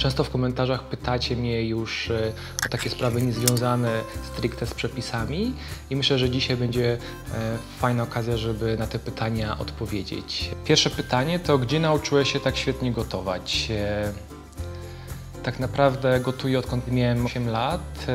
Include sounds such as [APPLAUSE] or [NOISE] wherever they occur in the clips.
Często w komentarzach pytacie mnie już e, o takie sprawy niezwiązane stricte z przepisami i myślę, że dzisiaj będzie e, fajna okazja, żeby na te pytania odpowiedzieć. Pierwsze pytanie to, gdzie nauczyłeś się tak świetnie gotować? E, tak naprawdę gotuję odkąd miałem 8 lat.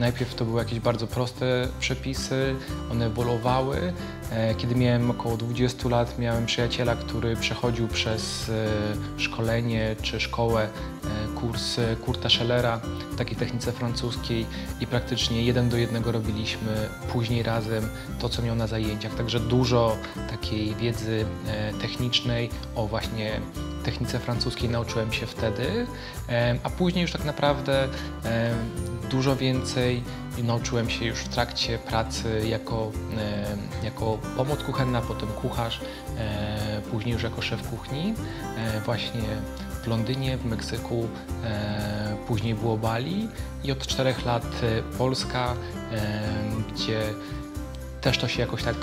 Najpierw to były jakieś bardzo proste przepisy, one ewoluowały. E, kiedy miałem około 20 lat, miałem przyjaciela, który przechodził przez e, szkolenie czy szkołę, e, kurs Kurta Schellera w takiej technice francuskiej i praktycznie jeden do jednego robiliśmy później razem to, co miał na zajęciach. Także dużo takiej wiedzy technicznej o właśnie technice francuskiej nauczyłem się wtedy, a później już tak naprawdę dużo więcej nauczyłem się już w trakcie pracy jako, jako pomoc kuchenna, potem kucharz, e, później już jako szef kuchni, e, właśnie w Londynie, w Meksyku, e, później było Bali i od czterech lat Polska, gdzie też to się jakoś tak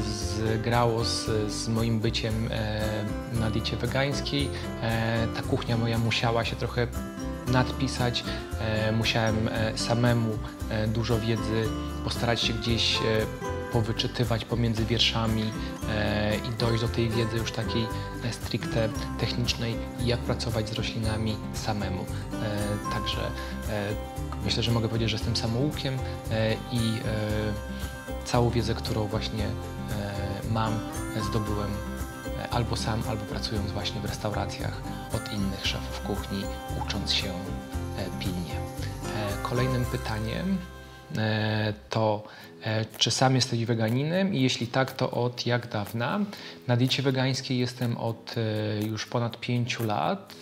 zgrało z, z moim byciem na diecie wegańskiej. Ta kuchnia moja musiała się trochę nadpisać. E, musiałem e, samemu e, dużo wiedzy postarać się gdzieś powyczytywać pomiędzy wierszami i dojść do tej wiedzy już takiej stricte technicznej, jak pracować z roślinami samemu. Także myślę, że mogę powiedzieć, że jestem samoukiem i całą wiedzę, którą właśnie mam, zdobyłem albo sam, albo pracując właśnie w restauracjach od innych szefów kuchni, ucząc się e, pilnie. E, kolejnym pytaniem to czy sam jesteś weganinem i jeśli tak, to od jak dawna? Na diecie wegańskiej jestem od już ponad 5 lat.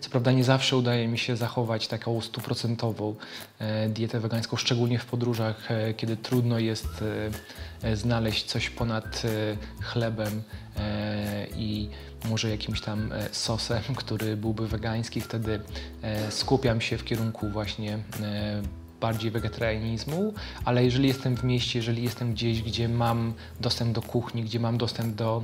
Co prawda nie zawsze udaje mi się zachować taką stuprocentową dietę wegańską, szczególnie w podróżach, kiedy trudno jest znaleźć coś ponad chlebem i może jakimś tam e, sosem, [LAUGHS] który byłby wegański. Wtedy e, skupiam się w kierunku właśnie e, bardziej wegetarianizmu, ale jeżeli jestem w mieście, jeżeli jestem gdzieś, gdzie mam dostęp do kuchni, gdzie mam dostęp do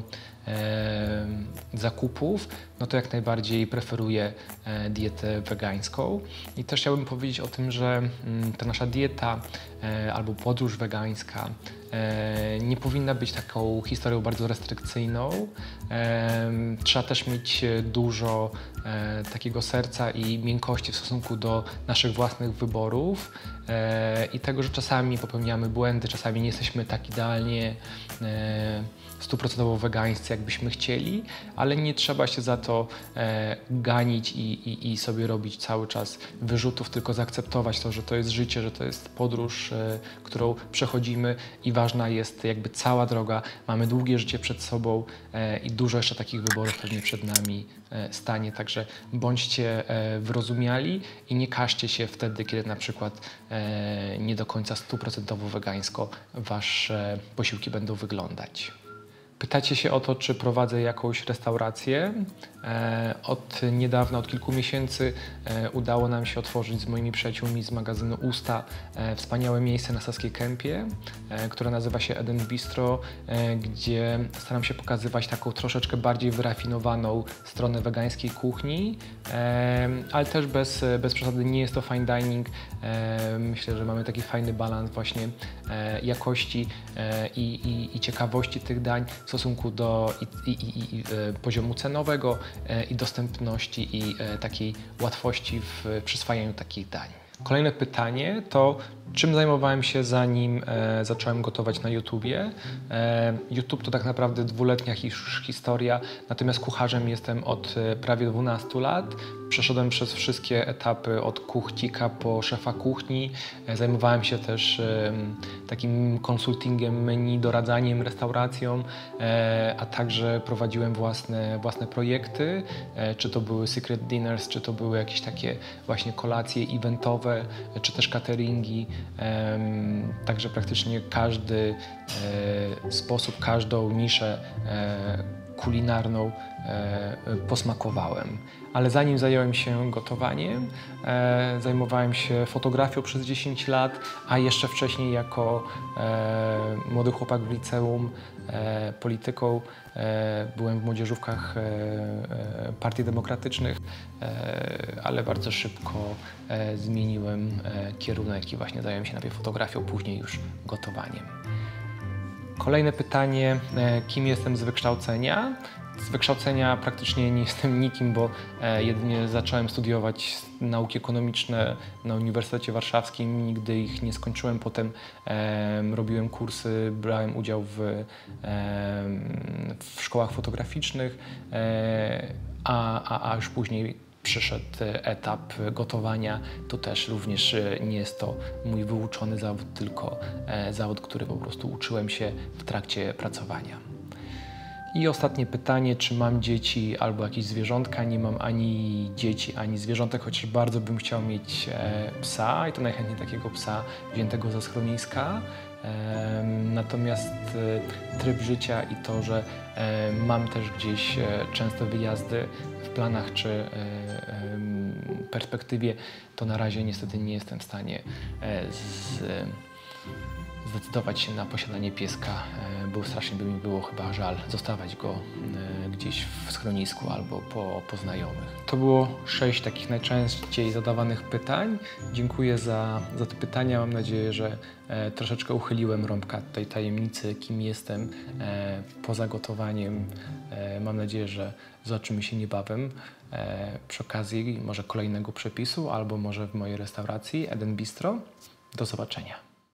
zakupów, no to jak najbardziej preferuję e, dietę wegańską. I też chciałbym powiedzieć o tym, że mm, ta nasza dieta e, albo podróż wegańska e, nie powinna być taką historią bardzo restrykcyjną. Trzeba też mieć dużo takiego serca i miękkości w stosunku do naszych własnych wyborów i tego, że czasami popełniamy błędy, czasami nie jesteśmy tak idealnie stuprocentowo wegańscy, jakbyśmy chcieli, ale nie trzeba się za to e, ganić i, i, i, sobie robić cały czas wyrzutów, tylko zaakceptować to, że to jest życie, że to jest podróż, e, którą przechodzimy i ważna jest jakby cała droga. Mamy długie życie przed sobą e, i dużo jeszcze takich wyborów pewnie przed nami e, stanie, także bądźcie e, wyrozumiali i nie każcie się wtedy, kiedy na przykład e, nie do końca stuprocentowo wegańsko wasze posiłki będą wyglądać. Pytacie się o to, czy prowadzę jakąś restaurację. E, od niedawna, od kilku miesięcy e, udało nam się otworzyć z moimi przyjaciółmi z magazynu Usta e, wspaniałe miejsce na Saskiej Kępie, które nazywa się Eden Bistro, gdzie staram się pokazywać taką troszeczkę bardziej wyrafinowaną stronę wegańskiej kuchni, ale też bez, bez przesady nie jest to fine dining. Myślę, że mamy taki fajny balans właśnie jakości i, i, i ciekawości tych dań w stosunku do i, i, poziomu cenowego, E, i dostępności i e, takiej łatwości w przyswajaniu takich dań. Kolejne pytanie to, czym zajmowałem się zanim e, zacząłem gotować na YouTubie. E, YouTube to tak naprawdę dwuletnia historia, natomiast kucharzem jestem od e, prawie 12 lat. Przeszedłem przez wszystkie etapy od kuchcika po szefa kuchni. E, zajmowałem się też e, takim konsultingiem menu, doradzaniem restauracjom, e, a także prowadziłem własne, własne projekty, czy to były secret dinners, czy to były jakieś takie właśnie kolacje eventowe, czy też cateringi. Także praktycznie każdy sposób, każdą niszę kulinarną e, posmakowałem. Ale zanim zająłem się gotowaniem, e, zajmowałem się fotografią przez 10 lat, a jeszcze wcześniej jako e, młody chłopak w liceum, polityką. Byłem w młodzieżówkach partii demokratycznych, ale bardzo szybko zmieniłem kierunek i właśnie zająłem się najpierw fotografią, później już gotowaniem. Kolejne pytanie, e, kim jestem z wykształcenia? Z wykształcenia praktycznie nie jestem nikim, bo e, jedynie zacząłem studiować nauki ekonomiczne na Uniwersytecie Warszawskim, nigdy ich nie skończyłem. Potem em, robiłem kursy, brałem udział w, w szkołach fotograficznych, e, a, a, a już później przyszedł etap gotowania. To też również e, nie jest to mój wyuczony zawód, tylko e, zawód, który po prostu uczyłem się w trakcie pracowania. I ostatnie pytanie, czy mam dzieci albo jakieś zwierzątka? Nie mam ani dzieci, ani zwierzątek, chociaż bardzo bym chciał mieć e, psa i to najchętniej takiego psa wziętego ze schroniska. Natomiast e, tryb życia i to, że e, mam też gdzieś e, często wyjazdy w planach czy perspektywie, to na razie niestety nie jestem w stanie z, zdecydować się na posiadanie pieska, e, bo strasznie by mi było chyba żal zostawać go e, gdzieś w schronisku albo po, po znajomych. To było sześć takich najczęściej zadawanych pytań. Dziękuję za, za te pytania. Mam nadzieję, że e, troszeczkę uchyliłem rąbka tej tajemnicy, kim jestem poza gotowaniem. Mam nadzieję, że zobaczymy się niebawem przy okazji może kolejnego przepisu albo może w mojej restauracji Eden Bistro. Do zobaczenia.